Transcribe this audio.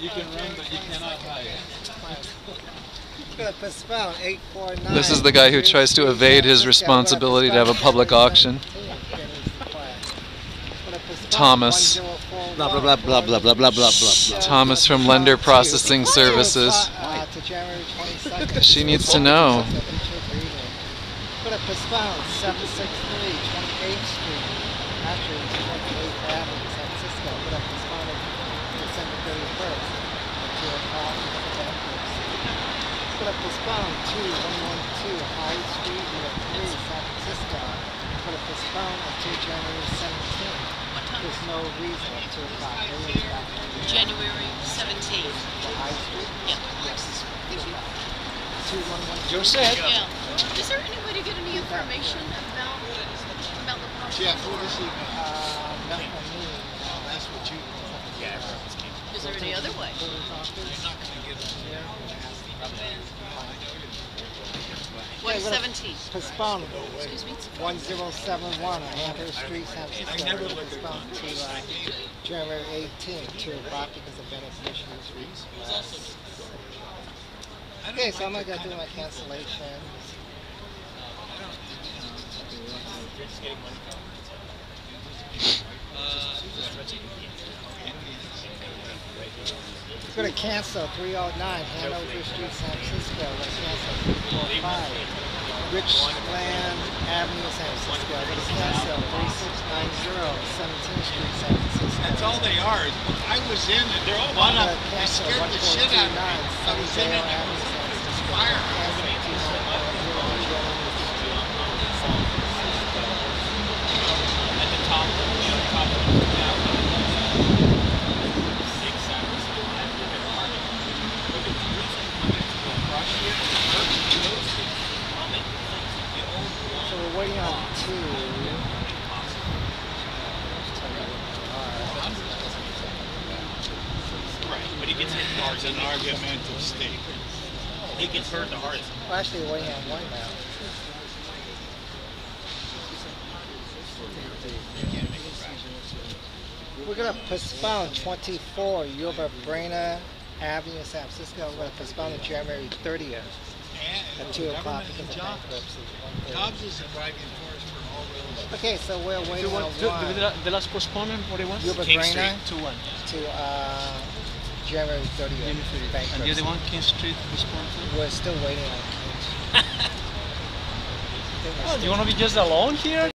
You can run, but you cannot hide. This is the guy who tries to evade his responsibility to have a public auction. Thomas. Blah, blah, blah, blah, blah, blah, blah, blah, Thomas from Lender Processing Services. She needs to know. Put a 763 28th Street. Philip High Street San Francisco until January 17th. There's no reason to. January 17th. The High Street? Yeah. Yes. Yeah. Is there any way to get any information about, about the process? Yeah, for this evening. Uh. That's what you... Yeah. Is there any other way? Not going to. Yeah. 117. Postponed. 1071 on Hampshire Street, San Francisco. Postponed to uh, January 18, 2 o'clock because of beneficiaries' reasons. Okay, so I'm going to go through my cancellations. Cancellation. We're gonna cancel 309 Hanover Street, San Francisco. Gonna cancel 345 Richland Avenue, San Francisco. Gonna cancel 3690 17th Street, San Francisco. That's all they are. I was in it. They're all one up. They scared the shit out of me. I was in it. It Avenue, was San Francisco. fire. Cancel 2910 at the top, you know, top of the down. Six hours after their army. But the reason when it's going across here, it goes to comment the old one. So we're waiting on two. Right, but he gets hit hard. It's an argumentative state. He gets hurt the hardest. Well, actually, we're waiting on one now. We're gonna postpone 24 Yuba Brena Avenue, San Francisco. We're gonna postpone to January 30th at 2 o'clock because of bankruptcy. Jobs is a driving force for all railroads. Okay, so we're waiting on the, one. the, the last postponement, what it was? Yuba King Brena Street. 2 1. to uh, January 30th. And the bankruptcy. other one, King Street postponed. We're still waiting on King Street. I think we're Oh, do you want to be just alone here?